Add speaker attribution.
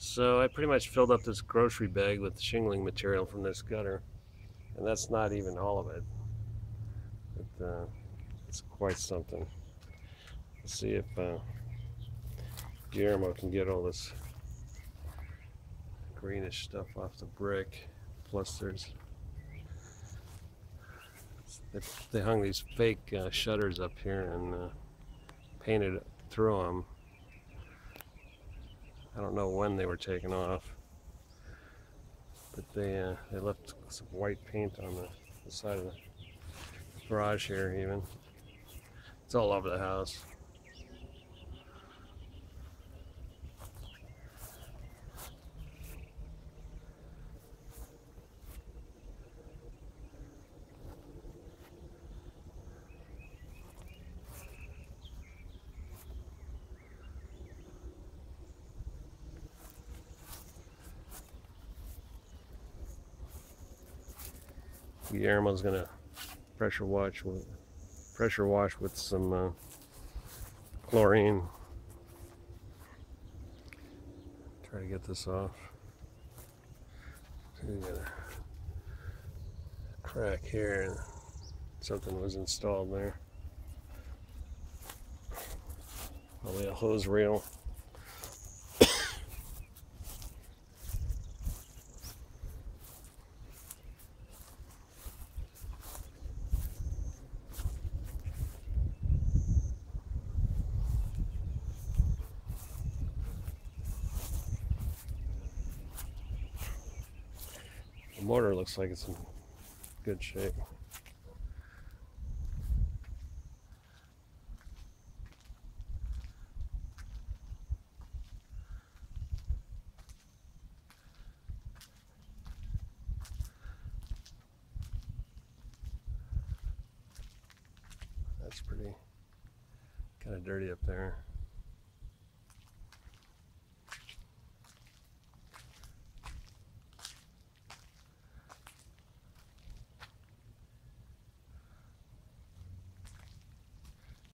Speaker 1: So I pretty much filled up this grocery bag with shingling material from this gutter, and that's not even all of it. But, uh, it's quite something. Let's see if uh, Guillermo can get all this greenish stuff off the brick. Plus, there's they, hung these fake uh, shutters up here and uh, painted through them. I don't know when they were taken off, but they uh, they left some white paint on the, the side of the garage here. Even it's all over the house. Guillermo's gonna pressure wash with pressure wash with some uh, chlorine. Try to get this off. So we got a crack here and something was installed there. Probably a hose reel. The motor looks like it's in good shape. That's pretty kind of dirty up there.